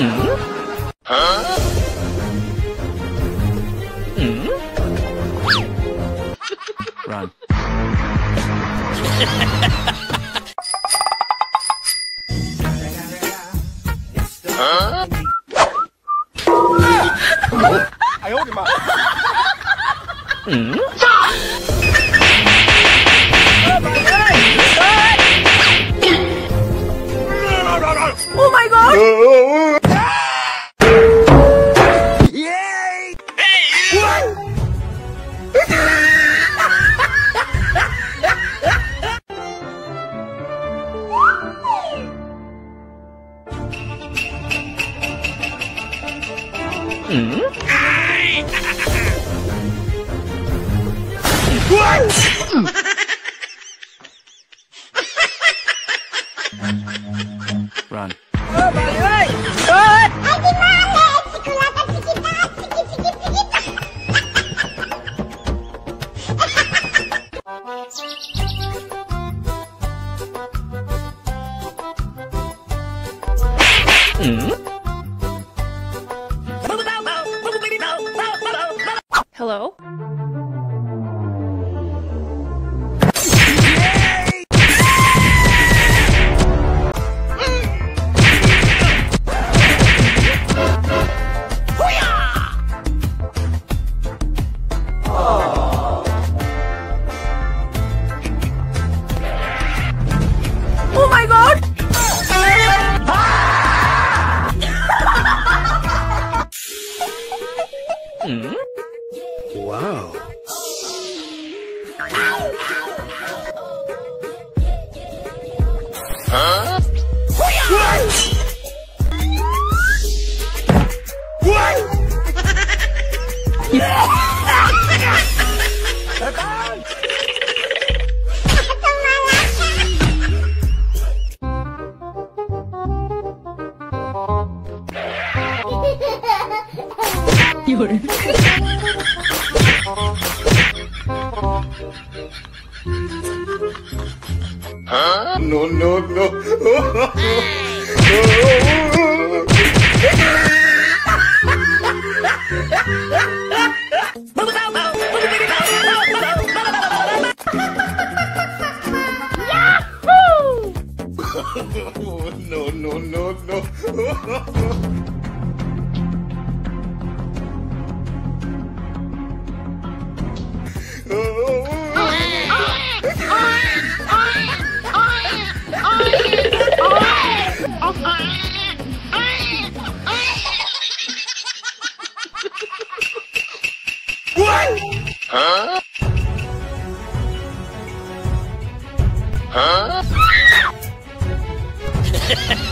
嗯。哎呦我的妈！嗯。Run. Mm-hmm. Oh god! Wow. 有人。No, no, no. no, no, no, no. Huh?